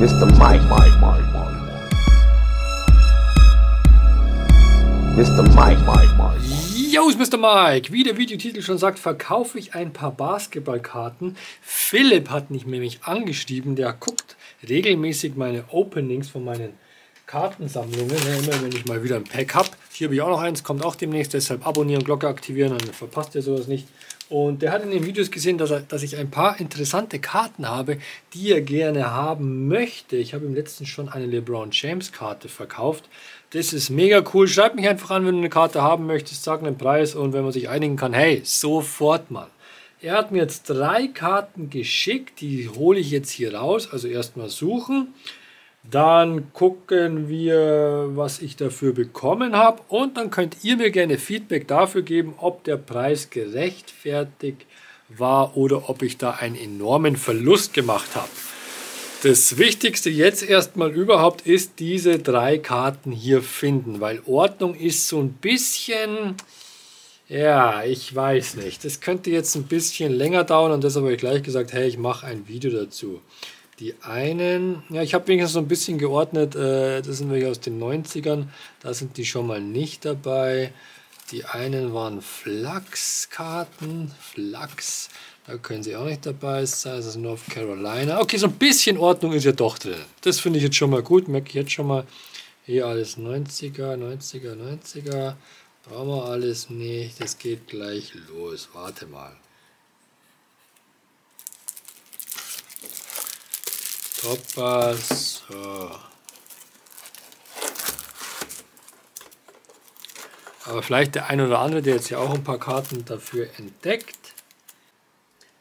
Mr. Mike, Mike, Mike, Mike. Mr. Mike, Mike, Mike. Yo, Mr. Mike. Wie der Videotitel schon sagt, verkaufe ich ein paar Basketballkarten. Philipp hat mich nämlich angeschrieben, der guckt regelmäßig meine Openings von meinen Kartensammlungen. Immer wenn ich mal wieder ein Pack habe. Hier habe ich auch noch eins, kommt auch demnächst. Deshalb abonnieren, Glocke aktivieren, dann verpasst ihr sowas nicht. Und der hat in den Videos gesehen, dass, er, dass ich ein paar interessante Karten habe, die er gerne haben möchte. Ich habe ihm letztens schon eine LeBron James Karte verkauft. Das ist mega cool. Schreib mich einfach an, wenn du eine Karte haben möchtest, sag einen Preis und wenn man sich einigen kann, hey, sofort mal. Er hat mir jetzt drei Karten geschickt, die hole ich jetzt hier raus. Also erstmal suchen. Dann gucken wir, was ich dafür bekommen habe. Und dann könnt ihr mir gerne Feedback dafür geben, ob der Preis gerechtfertigt war oder ob ich da einen enormen Verlust gemacht habe. Das Wichtigste jetzt erstmal überhaupt ist diese drei Karten hier finden, weil Ordnung ist so ein bisschen, ja, ich weiß nicht. Das könnte jetzt ein bisschen länger dauern und deshalb habe ich gleich gesagt, hey, ich mache ein Video dazu. Die einen, ja, ich habe wenigstens so ein bisschen geordnet, äh, das sind welche aus den 90ern, da sind die schon mal nicht dabei. Die einen waren Flachs-Karten, Flachs, da können sie auch nicht dabei sein, das ist North Carolina. Okay, so ein bisschen Ordnung ist ja doch drin. Das finde ich jetzt schon mal gut, merke ich jetzt schon mal. Hier alles 90er, 90er, 90er, brauchen wir alles nicht, das geht gleich los, warte mal. Topaz. So. Aber vielleicht der ein oder andere, der jetzt ja auch ein paar Karten dafür entdeckt.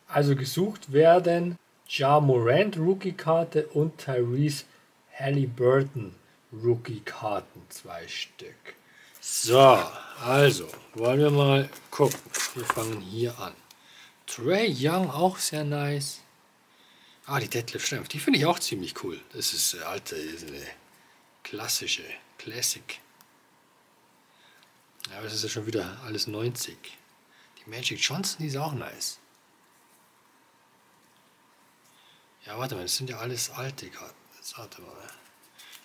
Also gesucht werden Ja Morant Rookie-Karte und Tyrese Halliburton Rookie-Karten. Zwei Stück. So, also wollen wir mal gucken. Wir fangen hier an. Trey Young auch sehr nice. Ah, die Detlef Schrempf, die finde ich auch ziemlich cool. Das ist äh, alte, eine klassische, Classic. Ja, aber es ist ja schon wieder alles 90. Die Magic Johnson, die ist auch nice. Ja, warte mal, das sind ja alles alte Karten. Warte mal.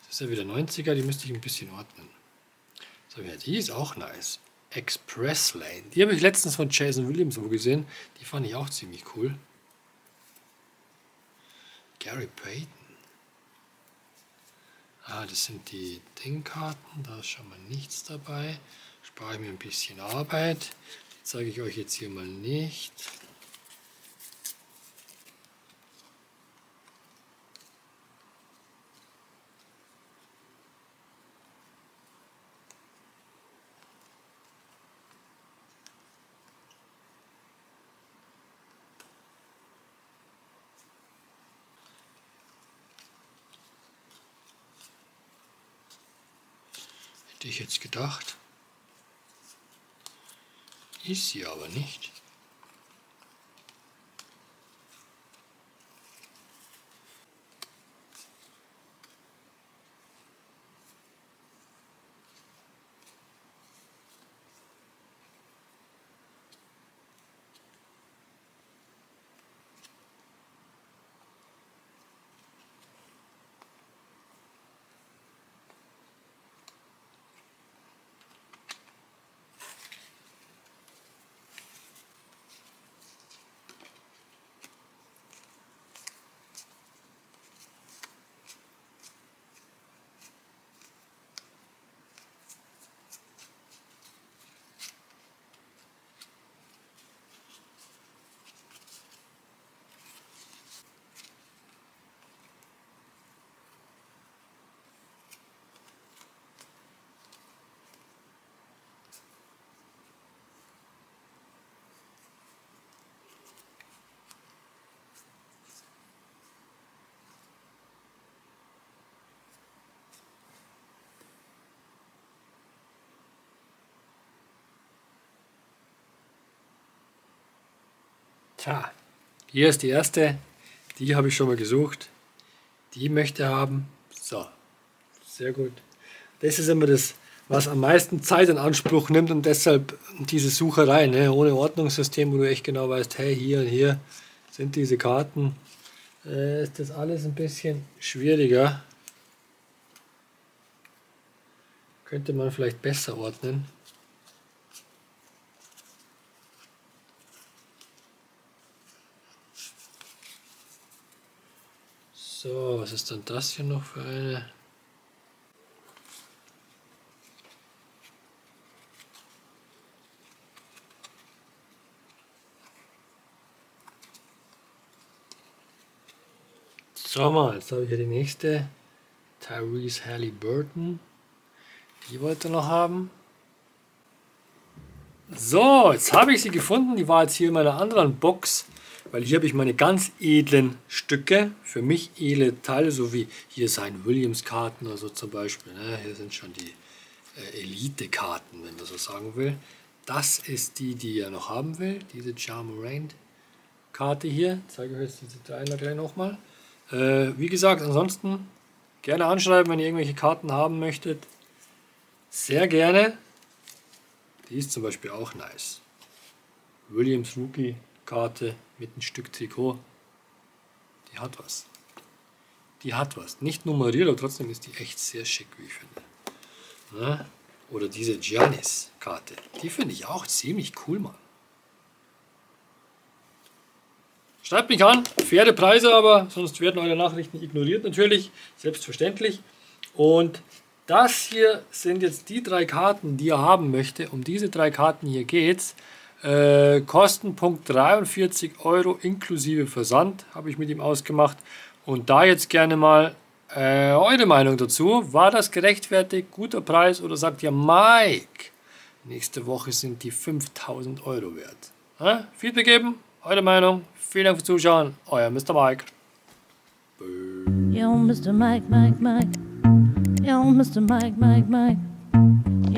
Das ist ja wieder 90er, die müsste ich ein bisschen ordnen. So, ja, die ist auch nice. Express Lane. Die habe ich letztens von Jason Williams wo gesehen. Die fand ich auch ziemlich cool. Gary Payton. Ah, das sind die Dingkarten, da ist schon mal nichts dabei. Spare ich mir ein bisschen Arbeit. Zeige ich euch jetzt hier mal nicht. Hätte ich jetzt gedacht. Ist sie aber nicht. Tja, hier ist die erste. Die habe ich schon mal gesucht. Die möchte haben. So, sehr gut. Das ist immer das, was am meisten Zeit in Anspruch nimmt und deshalb diese Sucherei, ne? ohne Ordnungssystem, wo du echt genau weißt, hey, hier und hier sind diese Karten. äh, ist das alles ein bisschen schwieriger. Könnte man vielleicht besser ordnen. So, was ist denn das hier noch für eine? So mal, jetzt habe ich hier die nächste. Tyrese Halliburton. Die wollte noch haben. So, jetzt habe ich sie gefunden. Die war jetzt hier in meiner anderen Box. Weil hier habe ich meine ganz edlen Stücke, für mich edle Teile, so wie hier sein Williams-Karten oder so zum Beispiel. Ne? Hier sind schon die äh, Elite-Karten, wenn man so sagen will. Das ist die, die er noch haben will, diese Charmorant-Karte hier. Ich zeige euch jetzt diese drei gleich nochmal. Äh, wie gesagt, ansonsten gerne anschreiben, wenn ihr irgendwelche Karten haben möchtet. Sehr gerne. Die ist zum Beispiel auch nice. Williams Rookie Karte mit ein Stück Trikot. Die hat was. Die hat was. Nicht nummeriert, aber trotzdem ist die echt sehr schick, wie ich finde. Na? Oder diese Giannis-Karte. Die finde ich auch ziemlich cool, Mann. Schreibt mich an, faire Preise aber, sonst werden eure Nachrichten ignoriert natürlich, selbstverständlich. Und das hier sind jetzt die drei Karten, die ihr haben möchte. Um diese drei Karten hier geht's. Äh, Kostenpunkt 43 Euro inklusive Versand habe ich mit ihm ausgemacht. Und da jetzt gerne mal äh, eure Meinung dazu. War das gerechtfertigt, guter Preis oder sagt ihr, Mike, nächste Woche sind die 5000 Euro wert? Äh? Feedback geben, eure Meinung. Vielen Dank fürs Zuschauen. Euer Mr. Mike. Yo, Mr. Mike, Mike, Mike. Yo, Mr. Mike, Mike, Mike.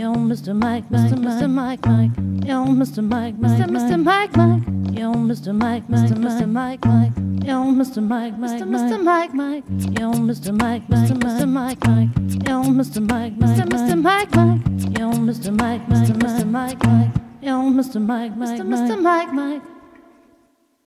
Yo, Mr. Mike, Mike, Mr. Mike, Mike. Yo, Mr. Mike, Mike, Mr. Mike, Mike. Yo, Mr. Mike, Mr. Mr. Mike, Mike. Yo, Mr. Mike, Mr. Mr. Mike, Mike. Yo, Mr. Mike, Mr. Mr. Mike, Mike. Yo, Mr. Mike, Mr. Mr. Mike, Mike. Yo, Mr. Mike, Mr. Mr. Mike, Mike. Yo, Mr. Mike, Mr. Mr. Mike, Mike.